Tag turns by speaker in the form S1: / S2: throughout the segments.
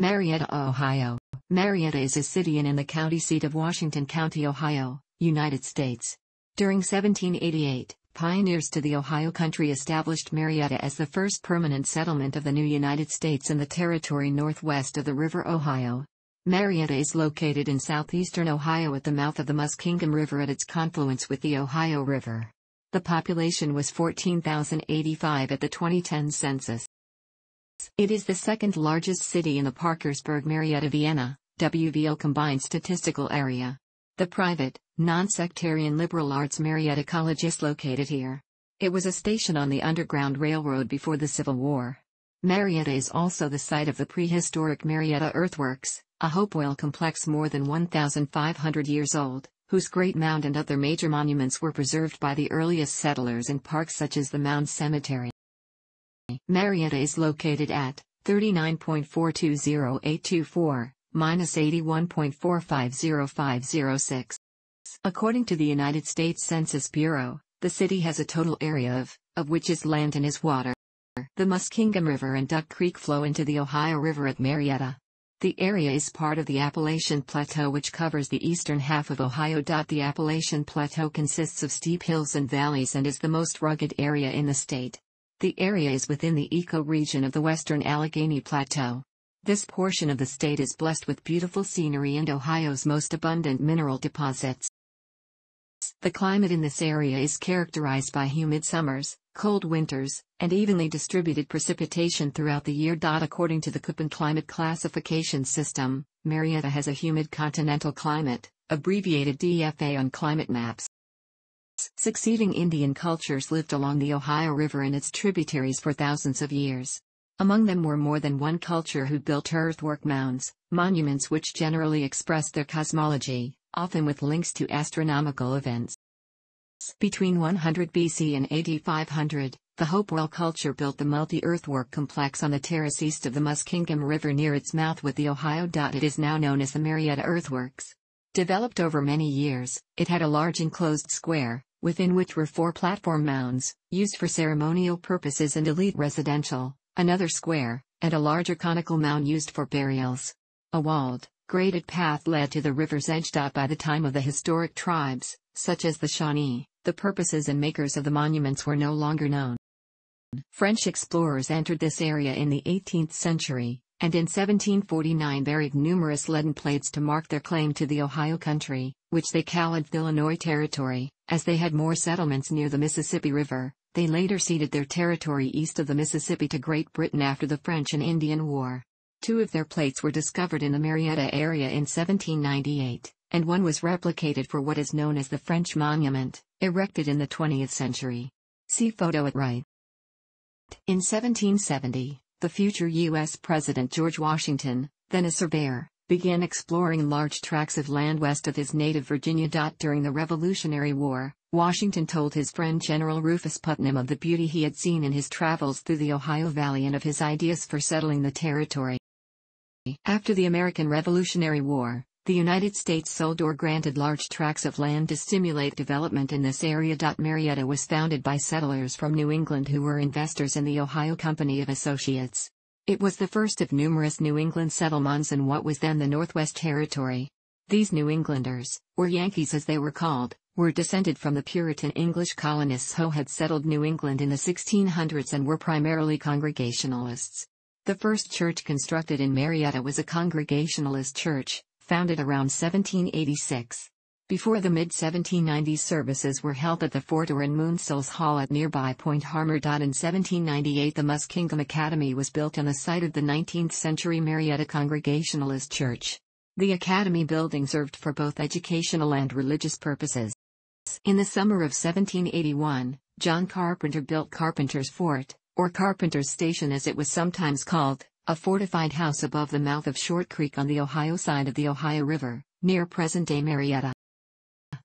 S1: Marietta, Ohio. Marietta is a city and in the county seat of Washington County, Ohio, United States. During 1788, pioneers to the Ohio country established Marietta as the first permanent settlement of the new United States in the territory northwest of the River Ohio. Marietta is located in southeastern Ohio at the mouth of the Muskingum River at its confluence with the Ohio River. The population was 14,085 at the 2010 census. It is the second largest city in the Parkersburg-Marietta-Vienna, WVO combined statistical area. The private, non-sectarian liberal arts Marietta College is located here. It was a station on the Underground Railroad before the Civil War. Marietta is also the site of the prehistoric Marietta Earthworks, a Hopewell complex more than 1,500 years old, whose Great Mound and other major monuments were preserved by the earliest settlers in parks such as the Mound Cemetery. Marietta is located at 39.420.824, minus 81.450506. According to the United States Census Bureau, the city has a total area of, of which is land and is water. The Muskingum River and Duck Creek flow into the Ohio River at Marietta. The area is part of the Appalachian Plateau which covers the eastern half of Ohio. The Appalachian Plateau consists of steep hills and valleys and is the most rugged area in the state. The area is within the ecoregion of the western Allegheny Plateau. This portion of the state is blessed with beautiful scenery and Ohio's most abundant mineral deposits. The climate in this area is characterized by humid summers, cold winters, and evenly distributed precipitation throughout the year. According to the Köppen climate classification system, Marietta has a humid continental climate, abbreviated DFA on climate maps. Succeeding Indian cultures lived along the Ohio River and its tributaries for thousands of years. Among them were more than one culture who built earthwork mounds, monuments which generally expressed their cosmology, often with links to astronomical events. Between 100 BC and AD 500, the Hopewell culture built the multi-earthwork complex on the terrace east of the Muskingum River near its mouth with the Ohio. It is now known as the Marietta Earthworks. Developed over many years, it had a large enclosed square, within which were four platform mounds, used for ceremonial purposes and elite residential, another square, and a larger conical mound used for burials. A walled, graded path led to the river's edge. By the time of the historic tribes, such as the Shawnee, the purposes and makers of the monuments were no longer known. French explorers entered this area in the 18th century, and in 1749 buried numerous leaden plates to mark their claim to the Ohio country, which they called Illinois Territory, as they had more settlements near the Mississippi River. They later ceded their territory east of the Mississippi to Great Britain after the French and Indian War. Two of their plates were discovered in the Marietta area in 1798 and one was replicated for what is known as the French Monument, erected in the 20th century. See photo at right. In 1770, the future U.S. President George Washington, then a surveyor, began exploring large tracts of land west of his native Virginia. During the Revolutionary War, Washington told his friend General Rufus Putnam of the beauty he had seen in his travels through the Ohio Valley and of his ideas for settling the territory. After the American Revolutionary War, the United States sold or granted large tracts of land to stimulate development in this area. Marietta was founded by settlers from New England who were investors in the Ohio Company of Associates. It was the first of numerous New England settlements in what was then the Northwest Territory. These New Englanders, or Yankees as they were called, were descended from the Puritan English colonists who had settled New England in the 1600s and were primarily Congregationalists. The first church constructed in Marietta was a Congregationalist church, founded around 1786. Before the mid-1790s services were held at the Fort or in Moonsills Hall at nearby Point Harmar. In 1798 the Muskingum Academy was built on the site of the 19th-century Marietta Congregationalist Church. The Academy building served for both educational and religious purposes. In the summer of 1781, John Carpenter built Carpenter's Fort, or Carpenter's Station as it was sometimes called, a fortified house above the mouth of Short Creek on the Ohio side of the Ohio River, near present-day Marietta.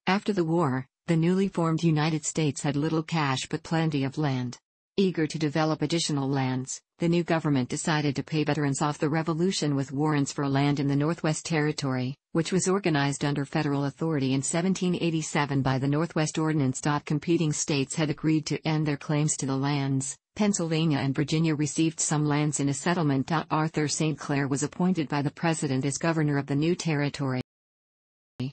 S1: After the war, the newly formed United States had little cash but plenty of land. Eager to develop additional lands, the new government decided to pay veterans off the Revolution with warrants for land in the Northwest Territory, which was organized under federal authority in 1787 by the Northwest Ordinance. Competing states had agreed to end their claims to the lands, Pennsylvania and Virginia received some lands in a settlement. Arthur St. Clair was appointed by the President as governor of the new territory.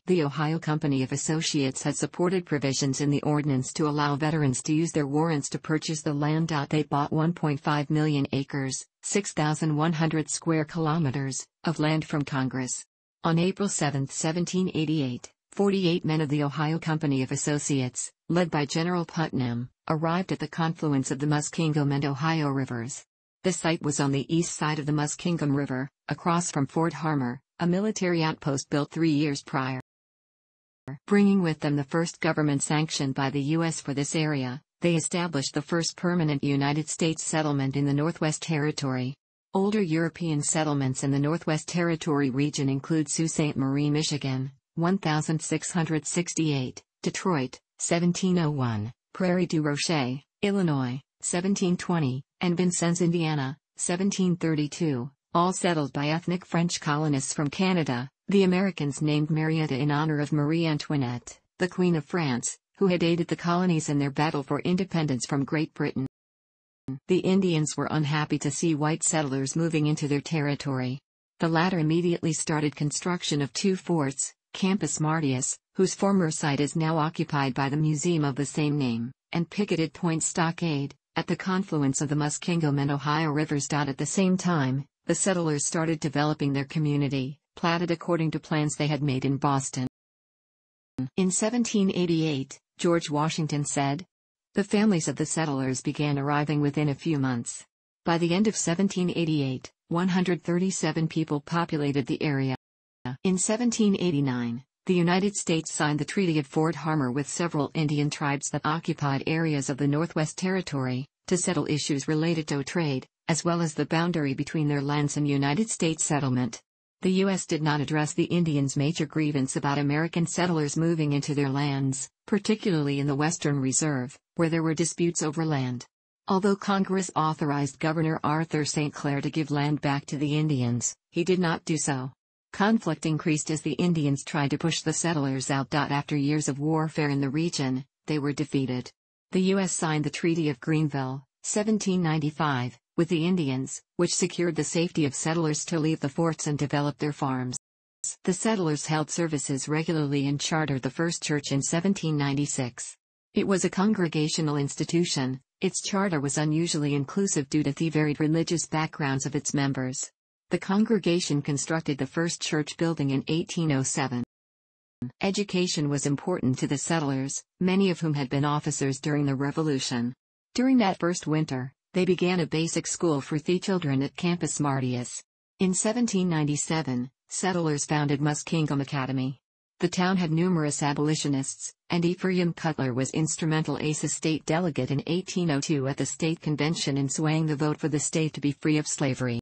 S1: The Ohio Company of Associates had supported provisions in the ordinance to allow veterans to use their warrants to purchase the land. They bought 1.5 million acres, 6,100 square kilometers, of land from Congress. On April 7, 1788, 48 men of the Ohio Company of Associates, led by General Putnam, arrived at the confluence of the Muskingum and Ohio rivers. The site was on the east side of the Muskingum River, across from Fort Harmar, a military outpost built three years prior. Bringing with them the first government sanctioned by the U.S. for this area, they established the first permanent United States settlement in the Northwest Territory. Older European settlements in the Northwest Territory region include Sault Ste. Marie, Michigan, 1668, Detroit, 1701, Prairie du Rocher, Illinois, 1720, and Vincennes, Indiana, 1732 all settled by ethnic French colonists from Canada, the Americans named Marietta in honor of Marie Antoinette, the Queen of France, who had aided the colonies in their battle for independence from Great Britain. The Indians were unhappy to see white settlers moving into their territory. The latter immediately started construction of two forts, Campus Martius, whose former site is now occupied by the museum of the same name, and Picketed Point Stockade, at the confluence of the Muskingum and Ohio rivers. At the same time, the settlers started developing their community, platted according to plans they had made in Boston. In 1788, George Washington said, The families of the settlers began arriving within a few months. By the end of 1788, 137 people populated the area. In 1789, the United States signed the Treaty of Fort Harmar with several Indian tribes that occupied areas of the Northwest Territory, to settle issues related to trade, as well as the boundary between their lands and United States settlement. The U.S. did not address the Indians' major grievance about American settlers moving into their lands, particularly in the Western Reserve, where there were disputes over land. Although Congress authorized Governor Arthur St. Clair to give land back to the Indians, he did not do so. Conflict increased as the Indians tried to push the settlers out. After years of warfare in the region, they were defeated. The U.S. signed the Treaty of Greenville, 1795, with the Indians, which secured the safety of settlers to leave the forts and develop their farms. The settlers held services regularly and chartered the first church in 1796. It was a congregational institution, its charter was unusually inclusive due to the varied religious backgrounds of its members. The congregation constructed the first church building in 1807. Education was important to the settlers, many of whom had been officers during the Revolution. During that first winter, they began a basic school for the children at Campus Martius. In 1797, settlers founded Muskingum Academy. The town had numerous abolitionists, and Ephraim Cutler was instrumental as a state delegate in 1802 at the state convention in swaying the vote for the state to be free of slavery.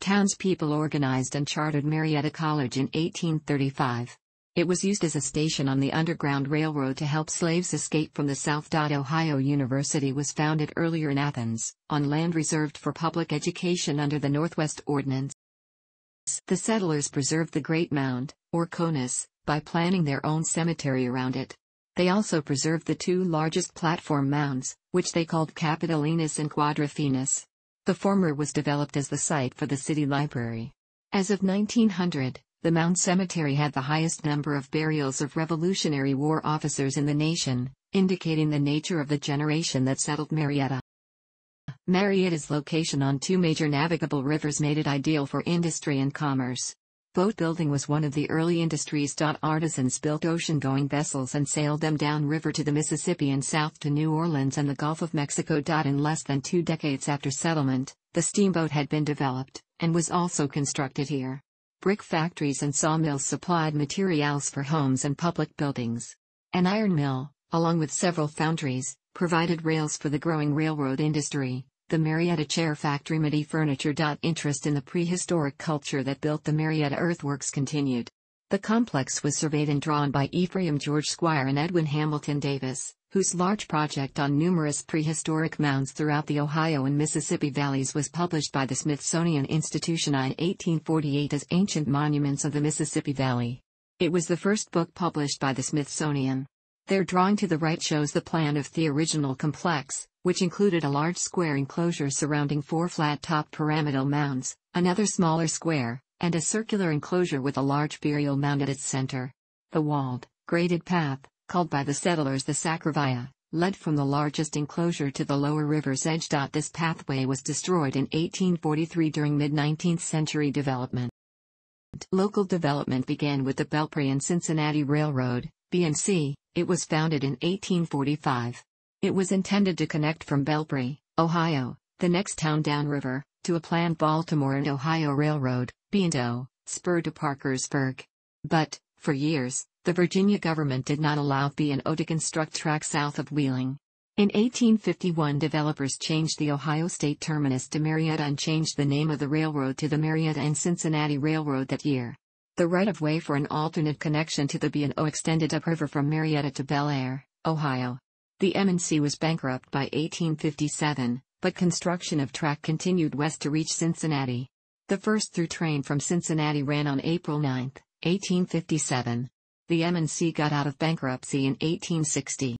S1: Townspeople organized and chartered Marietta College in 1835. It was used as a station on the Underground Railroad to help slaves escape from the South. Ohio University was founded earlier in Athens, on land reserved for public education under the Northwest Ordinance. The settlers preserved the Great Mound, or Conus, by planning their own cemetery around it. They also preserved the two largest platform mounds, which they called Capitolinus and Quadrifinus. The former was developed as the site for the city library. As of 1900, the Mound Cemetery had the highest number of burials of Revolutionary War officers in the nation, indicating the nature of the generation that settled Marietta. Marietta's location on two major navigable rivers made it ideal for industry and commerce. Boat building was one of the early industries. Artisans built ocean-going vessels and sailed them downriver to the Mississippi and south to New Orleans and the Gulf of Mexico. In less than two decades after settlement, the steamboat had been developed, and was also constructed here. Brick factories and sawmills supplied materials for homes and public buildings. An iron mill, along with several foundries, provided rails for the growing railroad industry. The Marietta Chair Factory Midi Furniture. Interest in the prehistoric culture that built the Marietta earthworks continued. The complex was surveyed and drawn by Ephraim George Squier and Edwin Hamilton Davis whose large project on numerous prehistoric mounds throughout the Ohio and Mississippi valleys was published by the Smithsonian Institution in 1848 as Ancient Monuments of the Mississippi Valley. It was the first book published by the Smithsonian. Their drawing to the right shows the plan of the original complex, which included a large square enclosure surrounding four flat-topped pyramidal mounds, another smaller square, and a circular enclosure with a large burial mound at its center. The walled, graded path, called by the settlers the Sacra Via, led from the largest enclosure to the lower river's edge. This pathway was destroyed in 1843 during mid-19th century development. Local development began with the Belpre and Cincinnati Railroad, B&C, it was founded in 1845. It was intended to connect from Belpre, Ohio, the next town downriver, to a planned Baltimore and Ohio Railroad, B&O, spur to Parkersburg. But, for years, the Virginia government did not allow B&O to construct tracks south of Wheeling. In 1851 developers changed the Ohio State terminus to Marietta and changed the name of the railroad to the Marietta and Cincinnati Railroad that year. The right-of-way for an alternate connection to the B&O extended upriver from Marietta to Bellaire, Ohio. The M&C was bankrupt by 1857, but construction of track continued west to reach Cincinnati. The first through train from Cincinnati ran on April 9, 1857. The M&C got out of bankruptcy in 1860.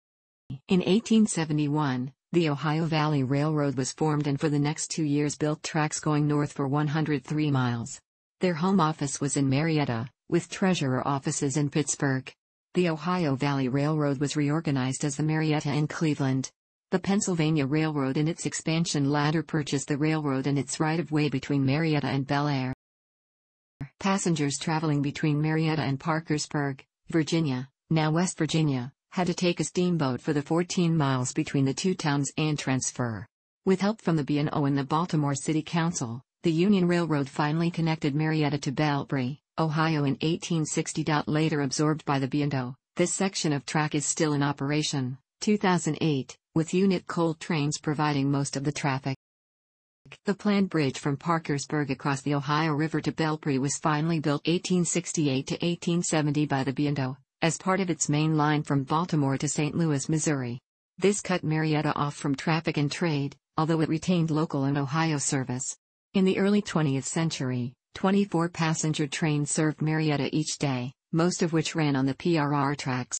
S1: In 1871, the Ohio Valley Railroad was formed and for the next two years built tracks going north for 103 miles. Their home office was in Marietta, with treasurer offices in Pittsburgh. The Ohio Valley Railroad was reorganized as the Marietta and Cleveland. The Pennsylvania Railroad in its expansion ladder purchased the railroad and its right-of-way between Marietta and Bellaire. Passengers traveling between Marietta and Parkersburg, Virginia, now West Virginia, had to take a steamboat for the 14 miles between the two towns and transfer. With help from the B&O and the Baltimore City Council, the Union Railroad finally connected Marietta to Belpre, Ohio in 1860. Later absorbed by the B&O, this section of track is still in operation, 2008, with unit coal trains providing most of the traffic. The planned bridge from Parkersburg across the Ohio River to Belpre was finally built 1868 to 1870 by the B&O, as part of its main line from Baltimore to St. Louis, Missouri. This cut Marietta off from traffic and trade, although it retained local and Ohio service. In the early 20th century, 24 passenger trains served Marietta each day, most of which ran on the PRR tracks.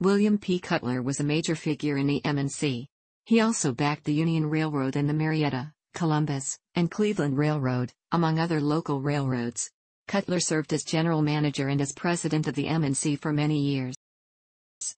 S1: William P. Cutler was a major figure in the M&C. He also backed the Union Railroad and the Marietta, Columbus, and Cleveland Railroad, among other local railroads. Cutler served as general manager and as president of the M&C for many years.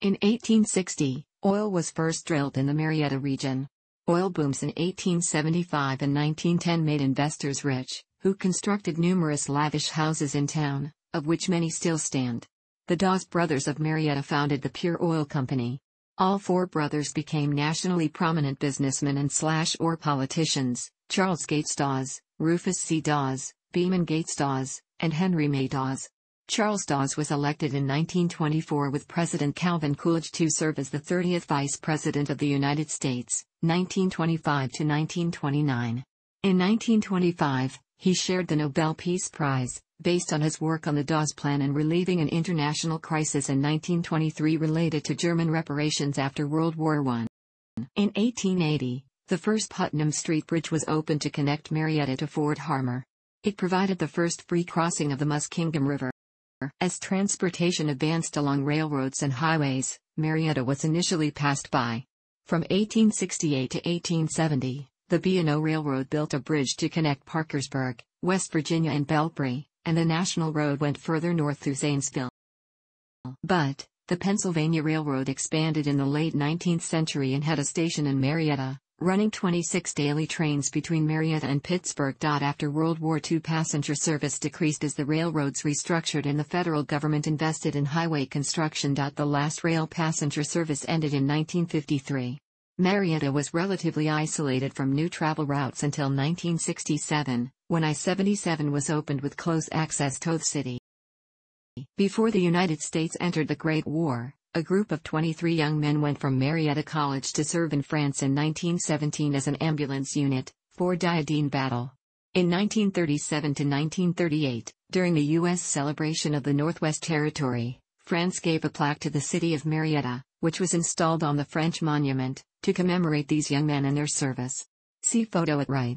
S1: In 1860, oil was first drilled in the Marietta region. Oil booms in 1875 and 1910 made investors rich, who constructed numerous lavish houses in town, of which many still stand. The Dawes brothers of Marietta founded the Pure Oil Company, all four brothers became nationally prominent businessmen and slash or politicians, Charles Gates Dawes, Rufus C. Dawes, Beman Gates Dawes, and Henry May Dawes. Charles Dawes was elected in 1924 with President Calvin Coolidge to serve as the 30th Vice President of the United States, 1925 to 1929. In 1925, he shared the Nobel Peace Prize, based on his work on the Dawes Plan and relieving an international crisis in 1923 related to German reparations after World War I. In 1880, the first Putnam Street Bridge was opened to connect Marietta to Fort Harmar. It provided the first free crossing of the Muskingum River. As transportation advanced along railroads and highways, Marietta was initially passed by. From 1868 to 1870, the B&O Railroad built a bridge to connect Parkersburg, West Virginia and Belpre, and the National Road went further north through Zanesville. But, the Pennsylvania Railroad expanded in the late 19th century and had a station in Marietta, running 26 daily trains between Marietta and Pittsburgh. After World War II, passenger service decreased as the railroads restructured and the federal government invested in highway construction. The last rail passenger service ended in 1953. Marietta was relatively isolated from new travel routes until 1967, when I-77 was opened with close access to the city. Before the United States entered the Great War, a group of 23 young men went from Marietta College to serve in France in 1917 as an ambulance unit, for Diadine Battle. In 1937 to 1938, during the U.S. celebration of the Northwest Territory, France gave a plaque to the city of Marietta, which was installed on the French monument, to commemorate these young men and their service. See photo at right.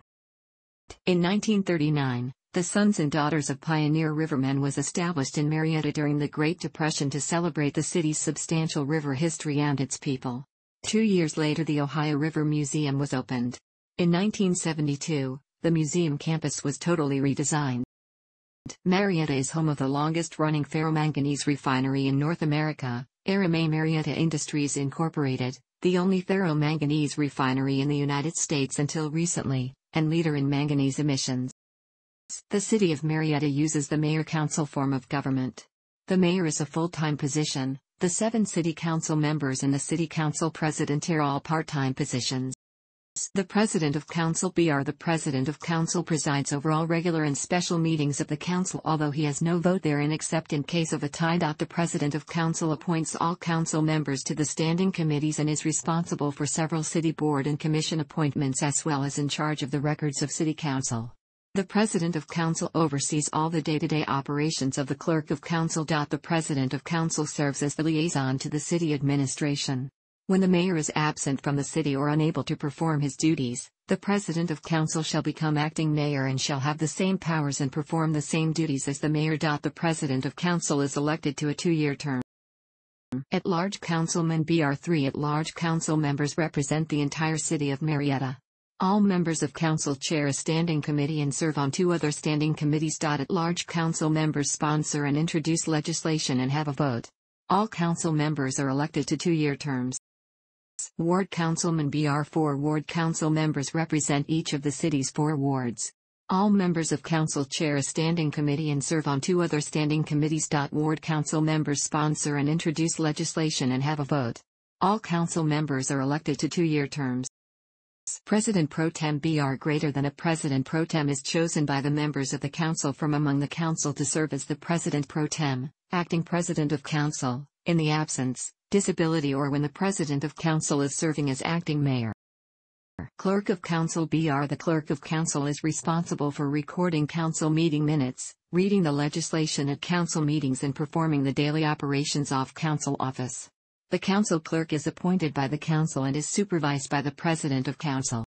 S1: In 1939, the Sons and Daughters of Pioneer Rivermen was established in Marietta during the Great Depression to celebrate the city's substantial river history and its people. Two years later the Ohio River Museum was opened. In 1972, the museum campus was totally redesigned. Marietta is home of the longest-running ferromanganese refinery in North America, Eramet Marietta Industries Incorporated, the only ferromanganese refinery in the United States until recently, and leader in manganese emissions. The city of Marietta uses the mayor-council form of government. The mayor is a full-time position, the seven city council members and the city council president are all part-time positions. The President of Council BR The President of Council presides over all regular and special meetings of the Council although he has no vote therein except in case of a tie. The President of Council appoints all Council members to the standing committees and is responsible for several City Board and Commission appointments as well as in charge of the records of City Council. The President of Council oversees all the day-to-day operations of the Clerk of Council. The President of Council serves as the liaison to the City Administration. When the mayor is absent from the city or unable to perform his duties, the president of council shall become acting mayor and shall have the same powers and perform the same duties as the mayor. The president of council is elected to a two-year term. At-large councilmen BR3 at-large council members represent the entire city of Marietta. All members of council chair a standing committee and serve on two other standing committees. At-large council members sponsor and introduce legislation and have a vote. All council members are elected to two-year terms. Ward Councilman BR4 Ward Council members represent each of the city's four wards. All members of council chair a standing committee and serve on two other standing committees. Ward council members sponsor and introduce legislation and have a vote. All council members are elected to two-year terms. President pro tem BR greater than a president pro tem is chosen by the members of the council from among the council to serve as the president pro tem, acting president of council, in the absence, disability or when the President of Council is serving as acting mayor. Clerk of Council BR The Clerk of Council is responsible for recording council meeting minutes, reading the legislation at council meetings and performing the daily operations of council office. The council clerk is appointed by the council and is supervised by the President of Council.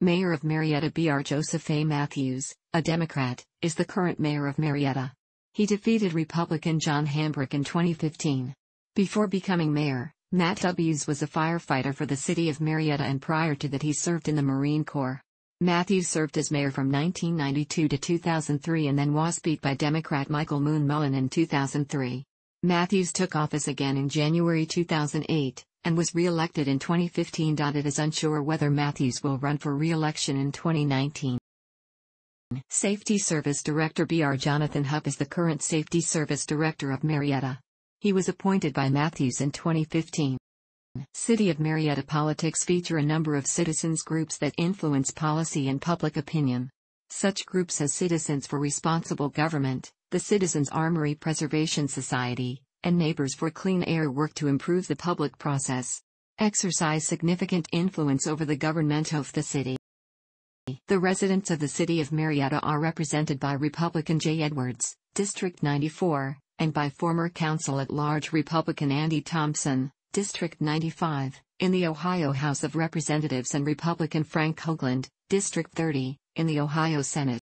S1: Mayor of Marietta BR Joseph A. Matthews, a Democrat, is the current mayor of Marietta. He defeated Republican John Hambrick in 2015. Before becoming mayor, Matt Matthews was a firefighter for the city of Marietta and prior to that he served in the Marine Corps. Matthews served as mayor from 1992 to 2003 and then was beat by Democrat Michael Moon Mullen in 2003. Matthews took office again in January 2008 and was re-elected in 2015. It is unsure whether Matthews will run for re-election in 2019. Safety Service Director Br Jonathan Hupp is the current Safety Service Director of Marietta. He was appointed by Matthews in 2015. City of Marietta politics feature a number of citizens groups that influence policy and public opinion. Such groups as Citizens for Responsible Government, the Citizens Armory Preservation Society, and Neighbors for Clean Air work to improve the public process. Exercise significant influence over the government of the city. The residents of the city of Marietta are represented by Republican Jay Edwards, District 94, and by former council at large Republican Andy Thompson, District 95, in the Ohio House of Representatives and Republican Frank Hoagland, District 30, in the Ohio Senate.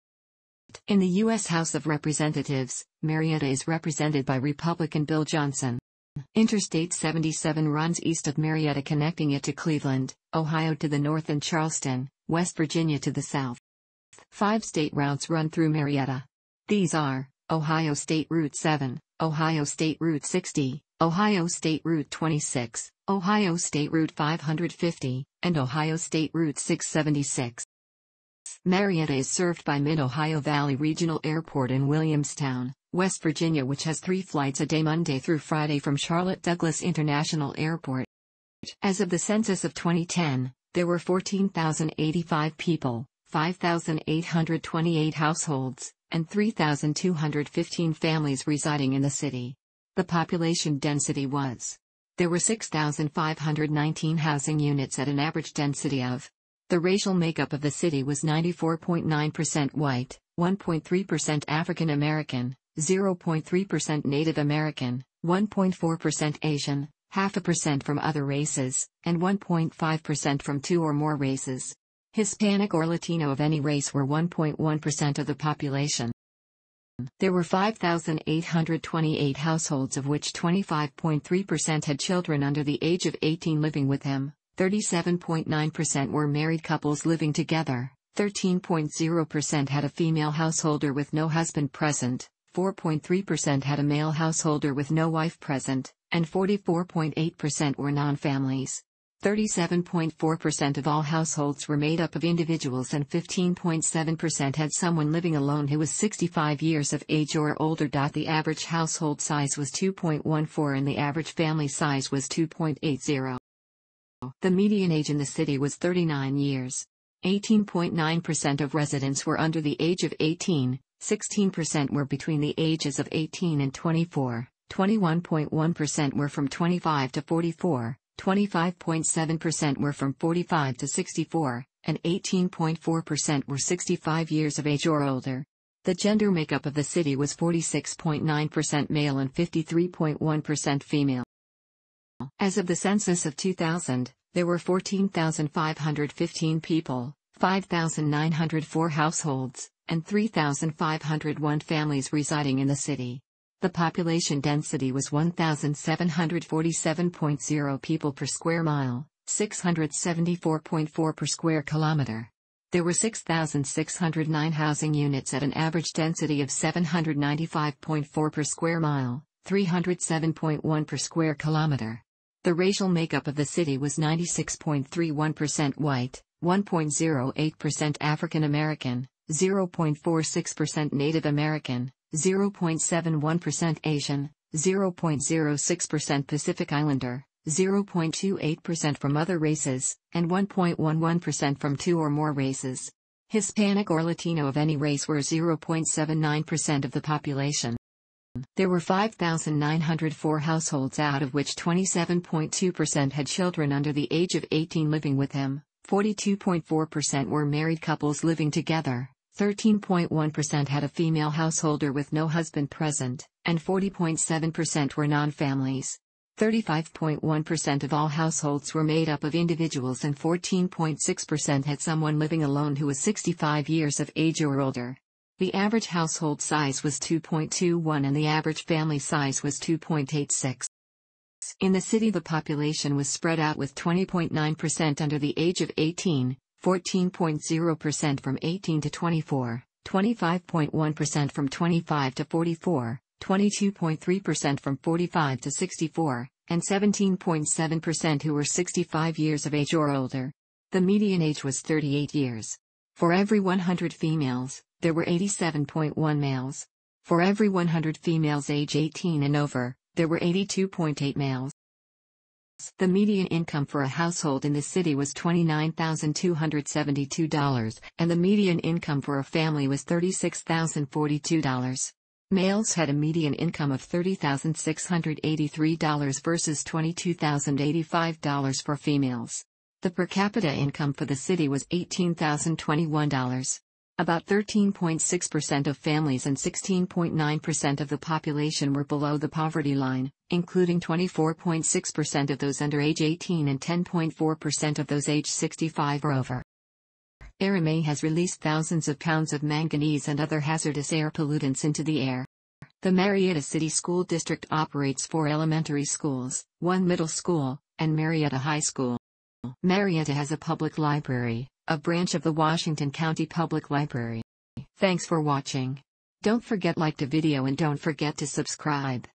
S1: In the U.S. House of Representatives, Marietta is represented by Republican Bill Johnson. Interstate 77 runs east of Marietta connecting it to Cleveland, Ohio to the north and Charleston, West Virginia to the south. Five state routes run through Marietta. These are Ohio State Route 7, Ohio State Route 60, Ohio State Route 26, Ohio State Route 550, and Ohio State Route 676. Marietta is served by Mid-Ohio Valley Regional Airport in Williamstown, West Virginia which has three flights a day Monday through Friday from Charlotte Douglas International Airport. As of the census of 2010, there were 14,085 people, 5,828 households, and 3,215 families residing in the city. The population density was. There were 6,519 housing units at an average density of. The racial makeup of the city was 94.9% white, 1.3% African American, 0.3% Native American, 1.4% Asian, half a percent from other races, and 1.5% from two or more races. Hispanic or Latino of any race were 1.1% of the population. There were 5,828 households of which 25.3% had children under the age of 18 living with him, 37.9% were married couples living together, 13.0% had a female householder with no husband present, 4.3% had a male householder with no wife present, and 44.8% were non-families. 37.4% of all households were made up of individuals and 15.7% had someone living alone who was 65 years of age or older. The average household size was 2.14 and the average family size was 2.80. The median age in the city was 39 years. 18.9% of residents were under the age of 18, 16% were between the ages of 18 and 24, 21.1% were from 25 to 44, 25.7% were from 45 to 64, and 18.4% were 65 years of age or older. The gender makeup of the city was 46.9% male and 53.1% female. As of the census of 2000, there were 14,515 people, 5,904 households, and 3,501 families residing in the city. The population density was 1,747.0 people per square mile, 674.4 per square kilometer. There were 6,609 housing units at an average density of 795.4 per square mile, 307.1 per square kilometer. The racial makeup of the city was 96.31% white, 1.08% African American, 0.46% Native American, 0.71% Asian, 0.06% Pacific Islander, 0.28% from other races, and 1.11% from two or more races. Hispanic or Latino of any race were 0.79% of the population. There were 5,904 households out of which 27.2% had children under the age of 18 living with him, 42.4% were married couples living together, 13.1% had a female householder with no husband present, and 40.7% were non-families. 35.1% of all households were made up of individuals and 14.6% had someone living alone who was 65 years of age or older. The average household size was 2.21 and the average family size was 2.86. In the city the population was spread out with 20.9% under the age of 18, 14.0% from 18 to 24, 25.1% from 25 to 44, 22.3% from 45 to 64, and 17.7% who were 65 years of age or older. The median age was 38 years. For every 100 females, there were 87.1 males. For every 100 females age 18 and over, there were 82.8 males. The median income for a household in the city was $29,272, and the median income for a family was $36,042. Males had a median income of $30,683 versus $22,085 for females. The per capita income for the city was $18,021. About 13.6% of families and 16.9% of the population were below the poverty line, including 24.6% of those under age 18 and 10.4% of those age 65 or over. Eramet has released thousands of pounds of manganese and other hazardous air pollutants into the air. The Marietta City School District operates four elementary schools, one middle school, and Marietta High School. Marietta has a public library, a branch of the Washington County Public Library. Thanks for watching. Don't forget like the video and don't forget to subscribe.